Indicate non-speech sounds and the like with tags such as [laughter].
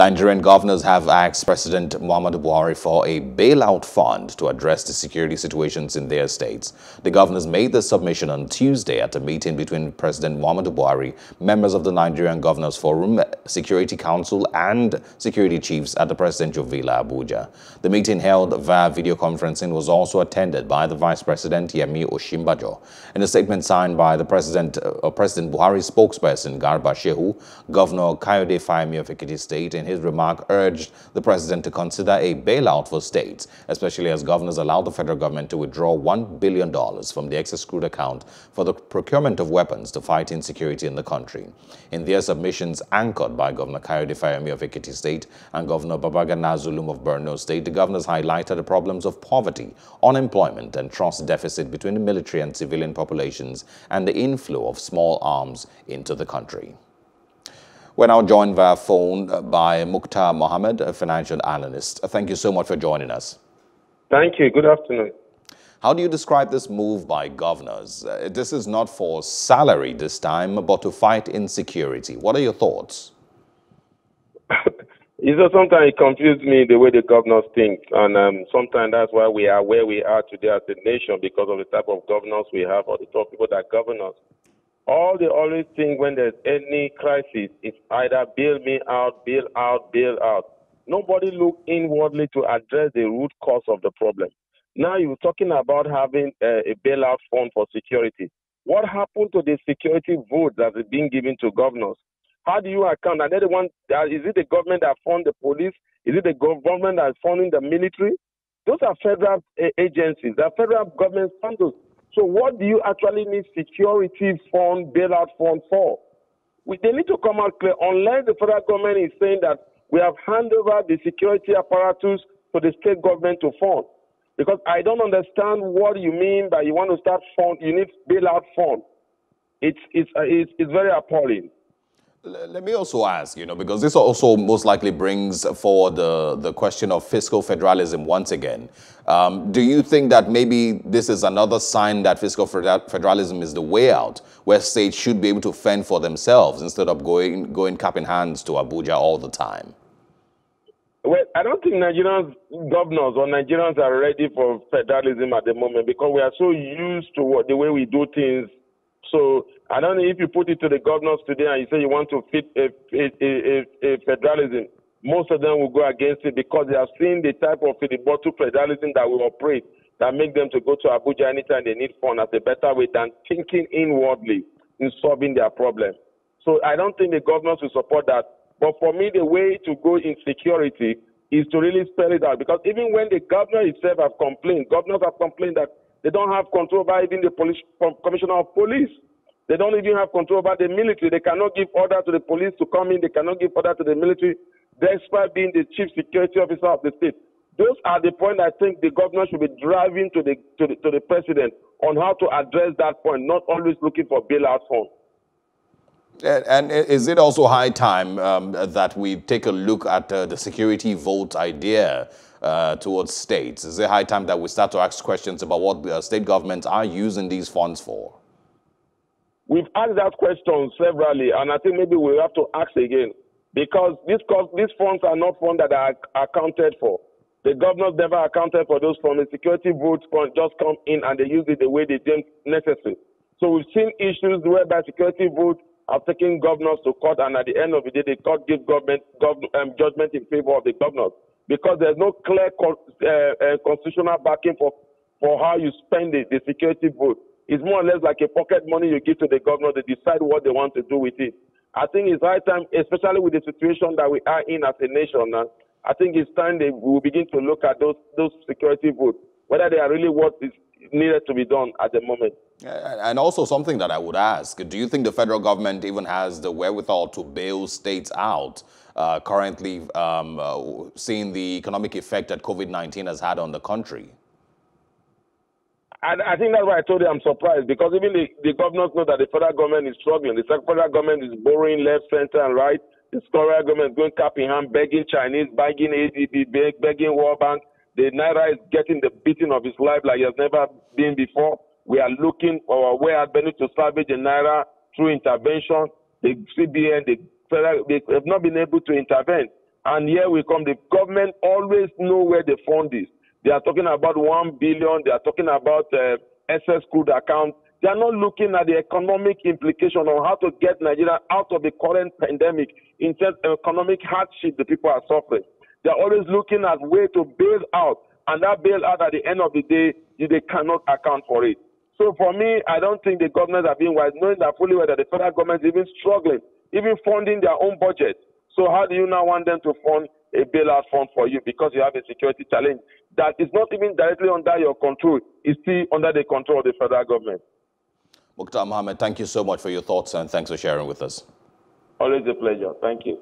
Nigerian governors have asked President Muhammadu Buhari for a bailout fund to address the security situations in their states. The governors made the submission on Tuesday at a meeting between President Muhammadu Buhari, members of the Nigerian Governors Forum, Security Council, and security chiefs at the Presidential Villa, Abuja. The meeting held via video conferencing was also attended by the Vice President Yemi Osinbajo. In a statement signed by the President, uh, President Buhari's spokesperson Garba Shehu, Governor Kayode Fayemi of Ekiti State, in his remark urged the president to consider a bailout for states, especially as governors allowed the federal government to withdraw $1 billion from the excess crude account for the procurement of weapons to fight insecurity in the country. In their submissions anchored by Governor Kayode Fayemi of Ekiti State and Governor Babagana Zulum of Borno State, the governors highlighted the problems of poverty, unemployment and trust deficit between the military and civilian populations and the inflow of small arms into the country. We're now joined via phone by Mukhtar Mohammed, a financial analyst. Thank you so much for joining us. Thank you. Good afternoon. How do you describe this move by governors? Uh, this is not for salary this time, but to fight insecurity. What are your thoughts? [laughs] you know, sometimes it confuses me the way the governors think, and um, sometimes that's why we are where we are today as a nation because of the type of governors we have or the type of people that govern us all they always think when there's any crisis is either bail me out, bail out, bail out. Nobody look inwardly to address the root cause of the problem. Now you're talking about having a, a bailout fund for security. What happened to the security vote that is being given to governors? How do you account? They the one? Uh, is it the government that fund the police? Is it the government that's funding the military? Those are federal uh, agencies. They're federal government funds. So what do you actually need security fund, bailout fund for? We, they need to come out clear. Unless the federal government is saying that we have handed over the security apparatus to the state government to fund. Because I don't understand what you mean by you want to start fund, you need bailout fund. It's, it's, uh, it's, it's very appalling. Let me also ask, you know, because this also most likely brings forward the, the question of fiscal federalism once again. Um, do you think that maybe this is another sign that fiscal federalism is the way out, where states should be able to fend for themselves instead of going, going cap in hands to Abuja all the time? Well, I don't think Nigerians, governors or Nigerians are ready for federalism at the moment because we are so used to what, the way we do things so I don't know if you put it to the governors today and you say you want to fit a, a, a, a federalism, most of them will go against it because they have seen the type of bottle federalism that will operate that make them to go to Abuja anytime they need fund as a better way than thinking inwardly in solving their problem. So I don't think the governors will support that. But for me, the way to go in security is to really spell it out. Because even when the governor himself have complained, governors have complained that they don't have control over even the police, commissioner of police. They don't even have control over the military. They cannot give order to the police to come in. They cannot give order to the military, despite being the chief security officer of the state. Those are the point I think the governor should be driving to the, to the, to the president on how to address that point, not always looking for bailout funds. And is it also high time um, that we take a look at uh, the security vote idea uh, towards states? Is it high time that we start to ask questions about what uh, state governments are using these funds for? We've asked that question severally, and I think maybe we have to ask again because these, these funds are not funds that are accounted for. The governors never accounted for those funds. The security votes just come in and they use it the way they deem necessary. So we've seen issues whereby security votes have taken governors to court, and at the end of the day, the court gives government gov- um, judgment in favor of the governors because there's no clear co- uh, uh, constitutional backing for, for how you spend it, the security vote. It's more or less like a pocket money you give to the governor to decide what they want to do with it. I think it's high time, especially with the situation that we are in as a nation now. I think it's time we will begin to look at those those security votes, whether they are really is needed to be done at the moment. And also something that I would ask, do you think the federal government even has the wherewithal to bail states out uh, currently um, uh, seeing the economic effect that COVID-19 has had on the country? I, I, think that's why I told you I'm surprised because even the, the governors know that the federal government is struggling. The federal government is borrowing left, center, and right. The federal government is going cap in hand, begging Chinese, begging ADB, begging World Bank. The Naira is getting the beating of his life like he has never been before. We are looking for a way at Benny to salvage the Naira through intervention. The CBN, the federal, they have not been able to intervene. And here we come. The government always know where the fund is. They are talking about one billion. They are talking about uh, SS crude account. They are not looking at the economic implication of how to get Nigeria out of the current pandemic in terms of economic hardship the people are suffering. They are always looking at way to bail out, and that bailout at the end of the day, they cannot account for it. So for me, I don't think the governments are being wise, knowing that fully well that the federal government is even struggling, even funding their own budget. So how do you now want them to fund a bailout fund for you because you have a security challenge that is not even directly under your control, it's still under the control of the federal government. Mukhtar Mohammed, thank you so much for your thoughts and thanks for sharing with us. Always a pleasure. Thank you.